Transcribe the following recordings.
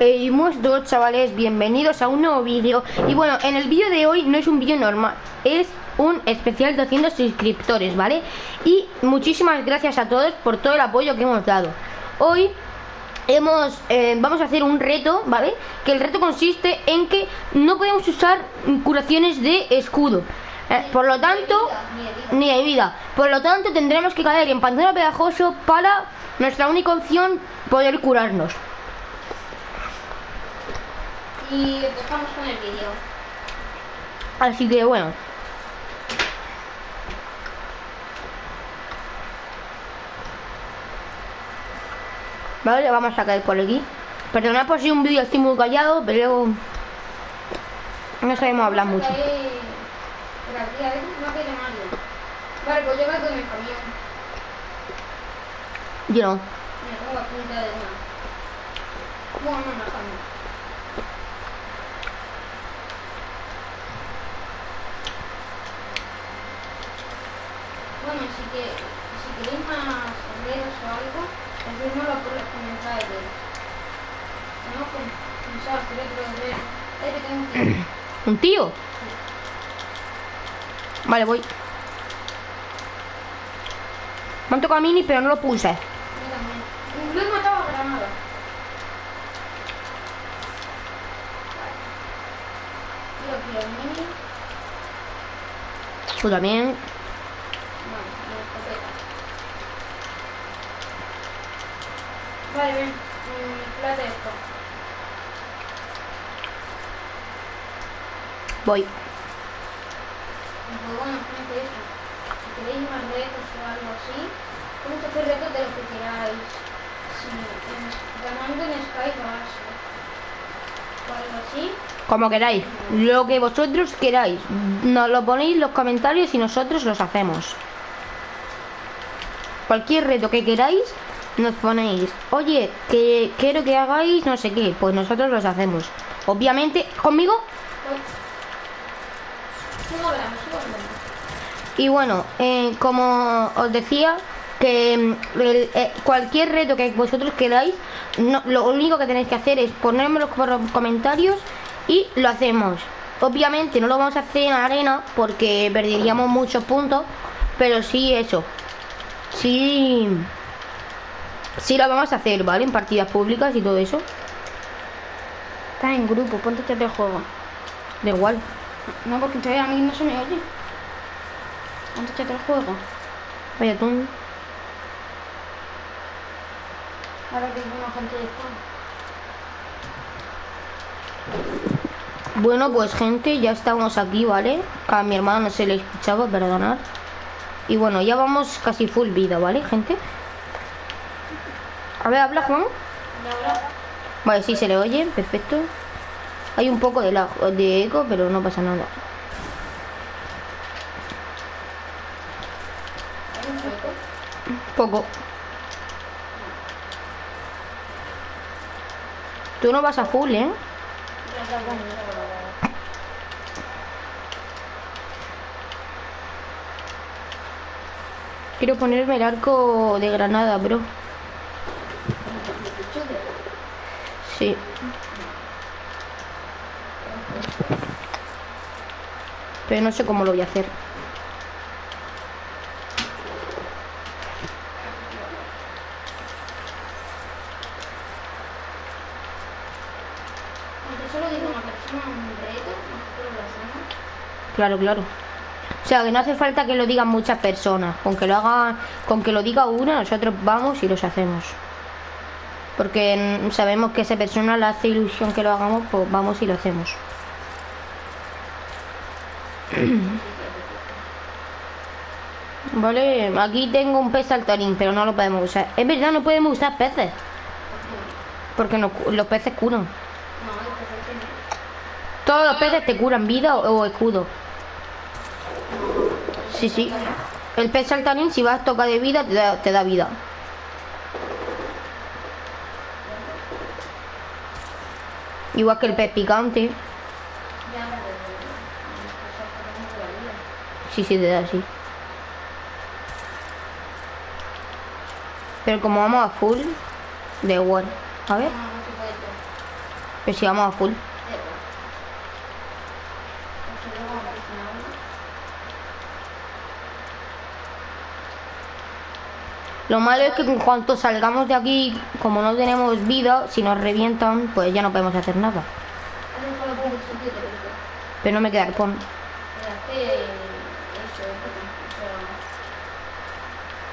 Eh, y dos chavales, bienvenidos a un nuevo vídeo Y bueno, en el vídeo de hoy no es un vídeo normal Es un especial de 200 suscriptores, ¿vale? Y muchísimas gracias a todos por todo el apoyo que hemos dado Hoy hemos eh, vamos a hacer un reto, ¿vale? Que el reto consiste en que no podemos usar curaciones de escudo eh, por lo tanto, ni de vida. Por lo tanto, tendremos que caer en pantano pegajoso para nuestra única opción poder curarnos y empezamos con el vídeo. Así que bueno. Vale, vamos a caer por aquí. Perdonad por si un vídeo estoy muy callado, pero no sabemos hablar mucho. Vale, pues yo voy con el camión. Yo no. Me pongo a punta de una. Bueno, no, no, Bueno, si, que, si queréis más redes o algo, decídmelo por los comentarios. No, pues, pensaos que otro. Ay, que tengo un tío. ¿Un tío? Vale, voy. Me han tocado a mini, pero no lo puse. Yo también. Lo he matado a granada. Vale. Yo quiero mini. Tú también. Vale, ven, plata esto. Voy. Pues bueno, gente, eso. Si queréis más retos o algo así, podemos hacer retos de lo que queráis. Si, en, ganando en Skype o algo así. Como queráis, lo que vosotros queráis. Nos lo ponéis en los comentarios y nosotros los hacemos. Cualquier reto que queráis, nos ponéis, oye, que quiero que hagáis no sé qué, pues nosotros los hacemos. Obviamente, conmigo. Y bueno, eh, como os decía, que mm, eh, cualquier reto que vosotros queráis, no, lo único que tenéis que hacer es ponérmelo por los comentarios y lo hacemos. Obviamente no lo vamos a hacer en arena porque perderíamos muchos puntos, pero sí eso. Sí Sí, lo vamos a hacer, ¿vale? En partidas públicas y todo eso. Estás en grupo, ponte este de juego. Da igual. No, porque entonces a mí no se me oye. Ponte este el juego. Vaya tú. Ahora que una gente de juego. Bueno, pues gente, ya estamos aquí, ¿vale? A mi hermano no se le escuchaba, perdonad. Y bueno, ya vamos casi full vida, ¿vale, gente? A ver, habla Juan. Vale, sí se le oye, perfecto. Hay un poco de, la, de eco, pero no pasa nada. Poco. Tú no vas a full, ¿eh? Quiero ponerme el arco de granada, bro. Sí. Pero no sé cómo lo voy a hacer. Claro, claro. O sea, que no hace falta que lo digan muchas personas. Con que lo haga, con que lo diga una, nosotros vamos y los hacemos porque sabemos que esa persona le hace ilusión que lo hagamos, pues vamos y lo hacemos. Vale, aquí tengo un pez saltarín, pero no lo podemos usar. Es verdad, no podemos usar peces. Porque los peces curan. Todos los peces te curan vida o, escudo. Sí, sí. El pez saltarín, si vas a tocar de vida, te da vida. Igual que el pez picante. Sí, sí, te da así. Pero como vamos a full, de igual. A ver. Pues si vamos a full. Lo malo es que en cuanto salgamos de aquí, como no tenemos vida, si nos revientan, pues ya no podemos hacer nada. El. Pero no me queda eso, eso.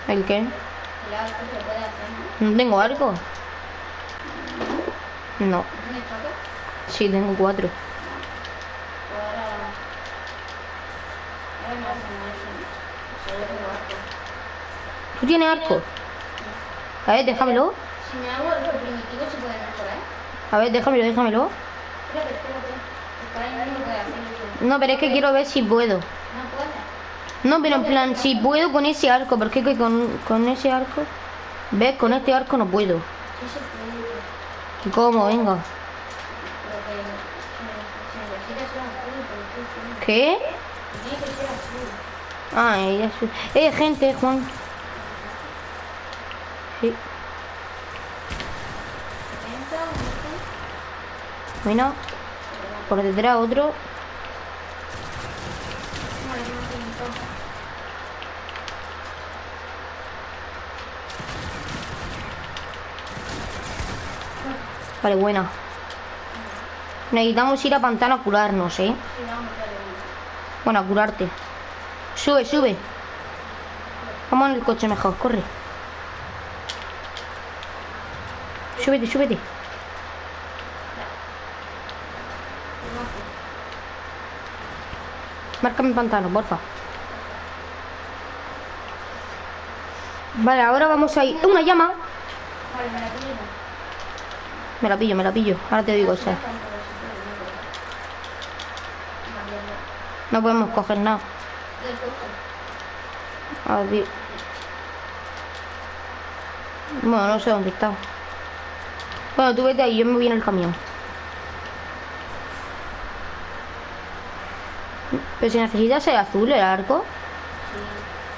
¿El qué? El arco se puede hacer, ¿no? ¿No tengo arco? No. ¿Tienes cuatro? Sí, tengo cuatro. ¿Tú tienes arco? A ver, déjamelo. Si me hago se mejorar. A ver, déjamelo, déjamelo. No puedo pero es que quiero ver si puedo. No puedes. No, pero en plan, si puedo con ese arco, porque es que con, con ese arco... ¿Ves? Con este arco no puedo. Sí se puede. ¿Y cómo? Venga. ¿Qué? Ah, ella es... Eh, gente, Juan. Sí. Bueno, por detrás otro. Vale, no te importa. Vale, buena. Necesitamos ir a pantano a curarnos, ¿eh? Bueno, a curarte. Sube, sube. Vamos en el coche mejor, corre. Súbete, súbete. Márcame el pantano, porfa. Vale, ahora vamos a ir. ¡Eh, ¡Una llama! Vale, me la. Me la pillo, me la pillo. Ahora te digo, sea, no podemos coger nada. Bueno, no sé dónde está. Bueno, tú vete ahí, yo me voy en el camión. Pero si necesitas el azul, el arco,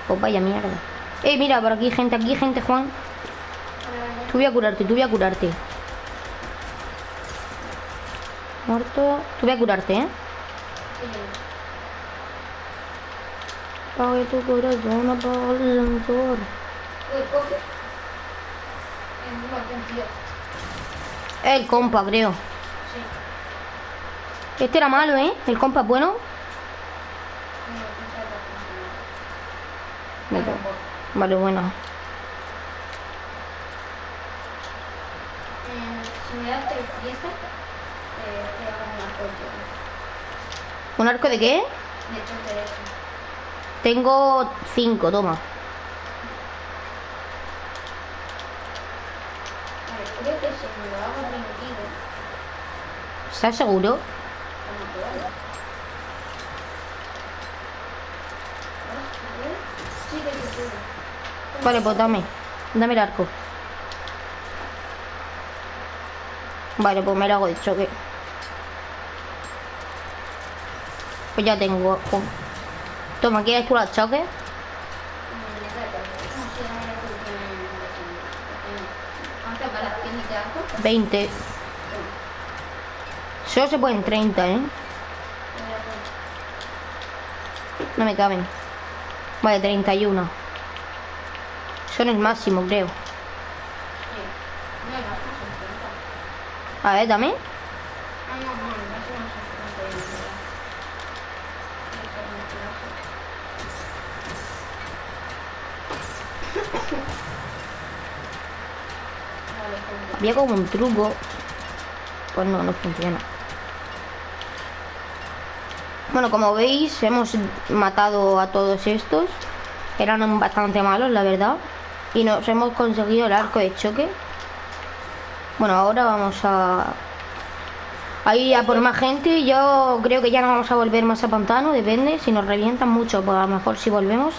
pues vaya mierda. Eh, mira, por aquí gente, aquí gente, Juan. Tú voy a curarte, tú voy a curarte. Muerto. Tú voy a curarte, ¿eh? Pague tu corazón, apaga el sensor. El compa, creo. Este era malo, ¿eh? El compa es bueno. Vale, bueno. Eh, un arco ¿Un arco de qué? de. Tengo cinco, toma. Vale, creo que si me lo hago primitivo, ¿Estás seguro? se. Vale, pues dame. Dame el arco. Vale, pues me lo hago de choque. Pues ya tengo. Toma, ¿quieres tú el choque? 20. Solo se pueden 30, ¿eh? No me caben. Vale, 31. Son el máximo, creo. No, el máximo son 30. A ver, dame. Ah, no, no, el máximo son 30 y uno, ya. Eso es mentiroso. Vale, pues, Había como un truco. Pues no, no funciona. Bueno, como veis, hemos matado a todos estos. Eran bastante malos, la verdad. Y nos hemos conseguido el arco de choque. Bueno, ahora vamos a... A ir a por más gente. Yo creo que ya no vamos a volver más a pantano, depende. Si nos revientan mucho, pues a lo mejor si volvemos.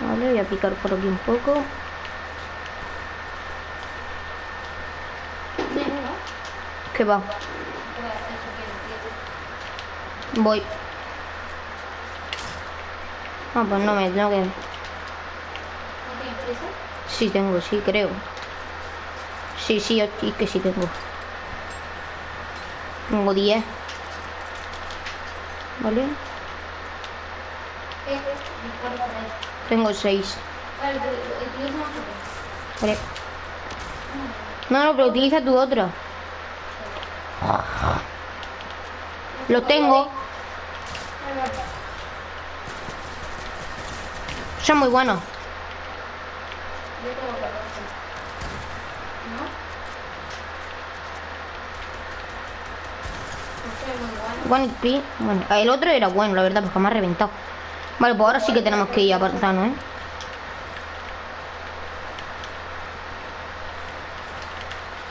Vale, voy a picar por aquí un poco. ¿Qué va? Voy. Ah, pues no me tengo que... ¿No tienes prisa? Sí tengo, sí, creo. Sí, sí, es que sí tengo. Tengo 10. ¿Vale? Tengo 6. Vale. No, no, pero utiliza tu otro. Lo tengo. Muy bueno. Yo Bueno, bueno. bueno, el otro era bueno, la verdad, porque me ha reventado. Vale, pues ahora sí que tenemos que ir apartando, ¿eh?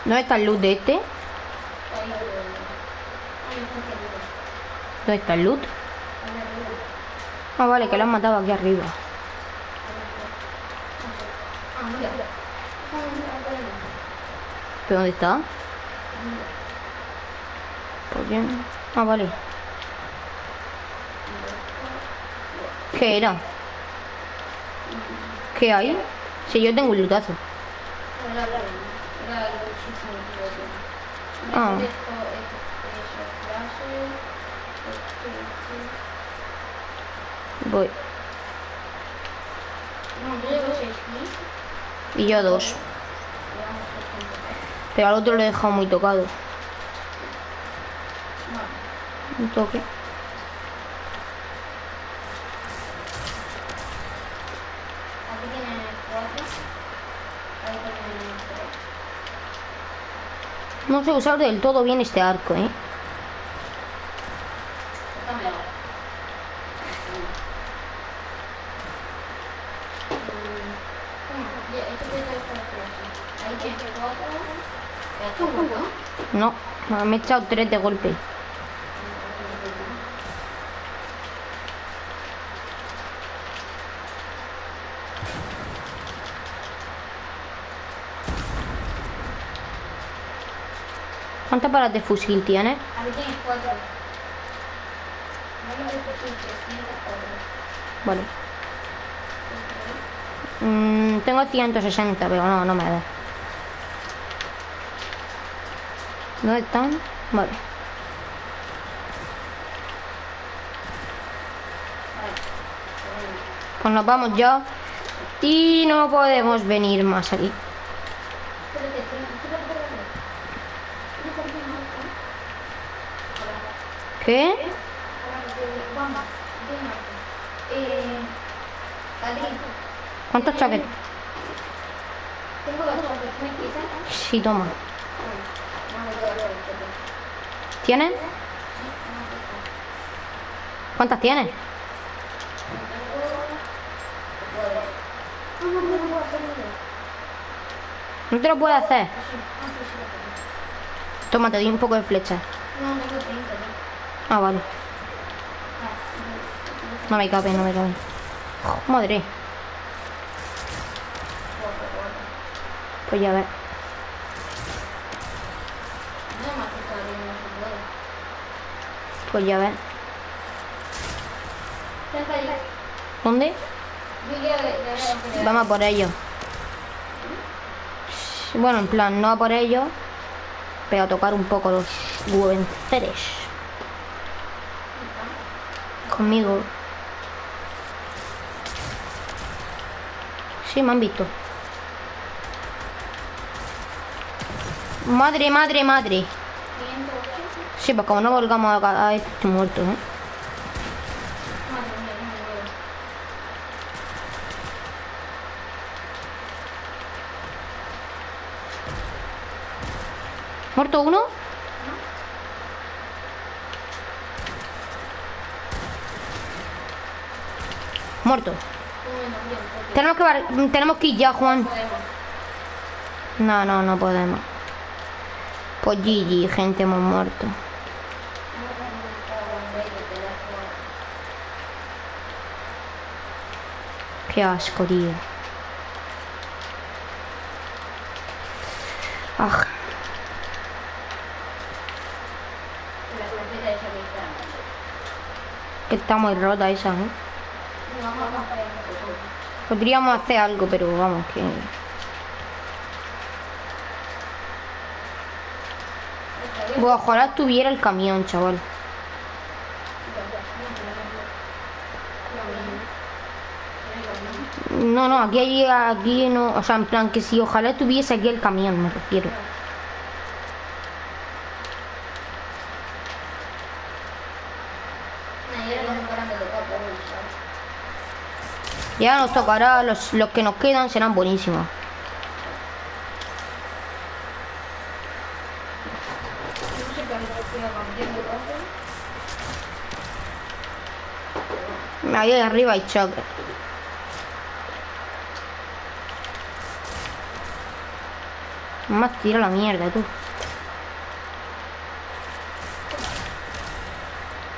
¿Dónde está el loot de este? ¿Dónde está el loot? Ah, vale, que lo han matado aquí arriba. ¿Pero dónde está? ¿Por qué? Ah, vale. ¿Qué era? ¿Qué hay? Si yo tengo un lutazo. Ah. Voy. Y yo dos. Pero al otro lo he dejado muy tocado. Un toque. No sé usar del todo bien este arco, ¿eh? Ahí no, me he echado tres de golpe. ¿Cuántas balas de fusil tienes? A mí tienes cuatro. Vale. Mm, tengo 160, pero no, no me da. ¿No están? Vale. Pues nos vamos ya. Y no podemos venir más aquí. ¿Qué? ¿Cuántos chaquetas? Tengo dos. Sí, toma tienen? ¿Cuántas tienes? No te lo puedo hacer. Toma, te doy un poco de flecha. Ah, vale. No me cabe, no me cabe. Madre. Pues ya ver. Pues ya ven. ¿Dónde? Vamos a por ellos. Bueno, en plan, no a por ellos, pero a tocar un poco los guenceres. Conmigo. Sí, me han visto. Madre, madre, madre. Sí, pues como no volvamos a, a este muerto, ¿no? ¿Muerto uno? Muerto. Tenemos que, tenemos que ir ya, Juan. No, no, no podemos. Pues GG, gente, hemos muerto. Piascoria. Ach. Que está muy rota esa, ¿no? Podríamos hacer algo, pero vamos, que... Bueno, ojalá tuviera el camión, chaval. No, no, aquí hay, aquí no, o sea, en plan que si ojalá tuviese aquí el camión, me refiero. Ya nos tocará, los, los que nos quedan serán buenísimos. Ahí arriba hay choque. Más tira la mierda, tú.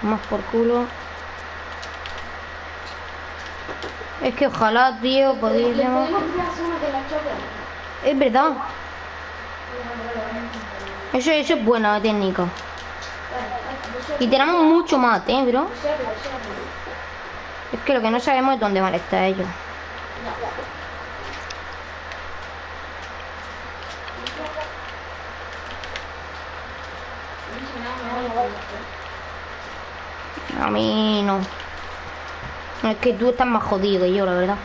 Más por culo. Es que ojalá, tío, pudiésemos... Es verdad. Eso, eso es buena técnica. Y tenemos mucho más, ¿eh, bro? Es que lo que no sabemos es dónde van a estar ellos. A mí. Es que tú estás más jodido que yo, la verdad.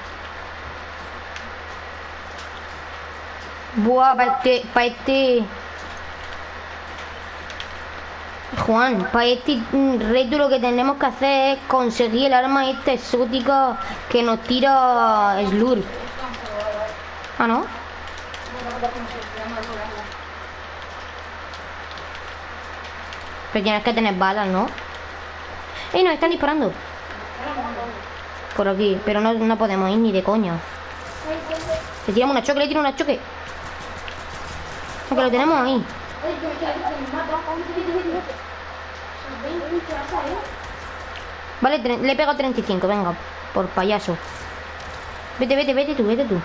Buah, para este, para este... Juan, para este reto lo que tenemos que hacer es conseguir el arma esta exótica que nos tira Slur. Ah, ¿no? Pero tienes que tener balas, ¿no? ¡Eh, nos están disparando! Por aquí, pero no, no podemos ir ni de coña. Le tiramos una choque, le tiro una choque. Porque lo tenemos ahí. Vale, le he pegado 35, venga, por payaso. Vete, vete, vete tú, vete tú.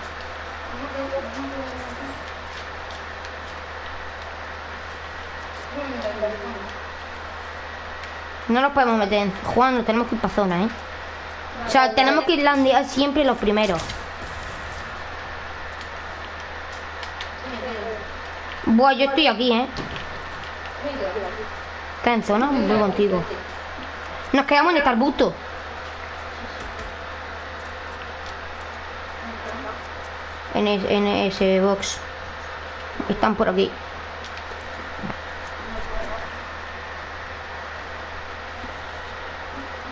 No nos podemos meter. Juan, nos tenemos que ir para zona, ¿eh? O sea, tenemos que irlandear siempre los primeros. Buah, yo estoy aquí, ¿eh? ¿Estás en zona? Voy contigo. Nos quedamos en este arbusto. En, en ese box. Están por aquí.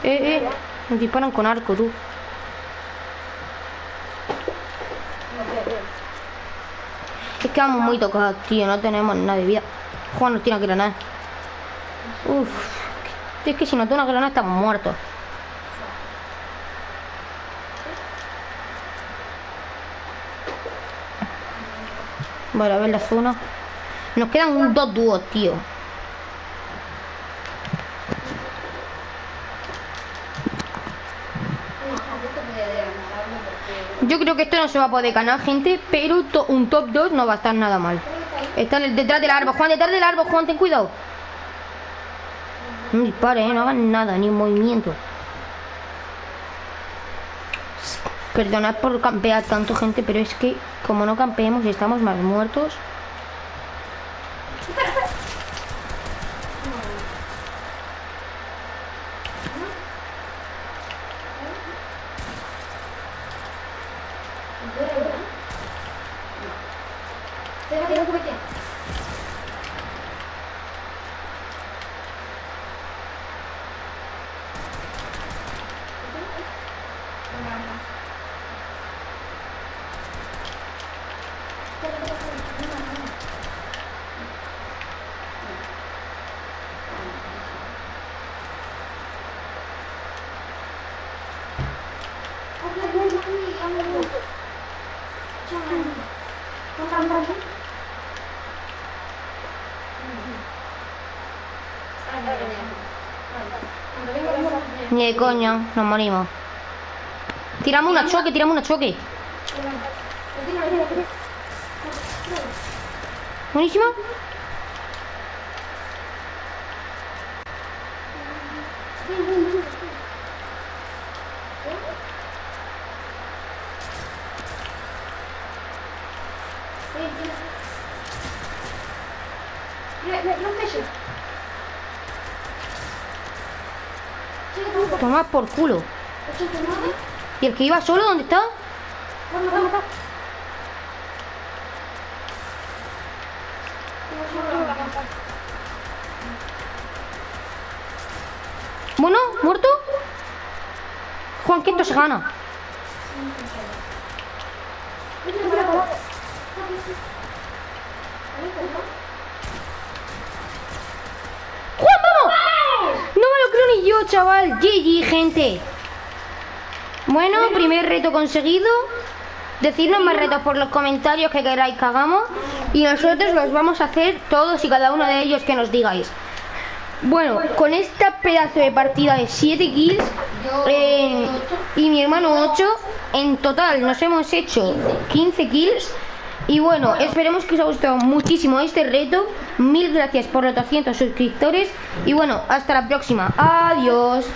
Eh, eh. Nos disparan con arco, tú. Es que vamos muy tocados, tío. No tenemos nada de vida. Juan nos tiene que granada. Uf. Es que si no tiene una granada estamos muertos. Vale, a ver la zona. Nos quedan dos dúos, tío. Yo creo que esto no se va a poder ganar, gente, pero un top 2 no va a estar nada mal. Están detrás del árbol. Juan, detrás del árbol, Juan, ten cuidado. No dispare, ¿eh? no hagan nada, ni movimiento. Perdonad por campear tanto, gente, pero es que como no campeemos estamos más muertos. Ni de coño, nos morimos tiramos una choque, tiramos una choque. Buenísimo. Tomás por culo. 89. ¿Y el que iba solo dónde está? Vamos, vamos. Bueno, muerto. Juan, que esto se gana. ¡Juan, vamos! No me lo creo ni yo, chaval. GG, gente. Bueno, primer reto conseguido. Decidnos más retos por los comentarios que queráis que hagamos. Y nosotros los vamos a hacer todos y cada uno de ellos que nos digáis. Bueno, con esta pedazo de partida de 7 kills eh, y mi hermano 8, en total nos hemos hecho 15 kills. Y bueno, esperemos que os haya gustado muchísimo este reto. Mil gracias por los 200 suscriptores. Y bueno, hasta la próxima. Adiós.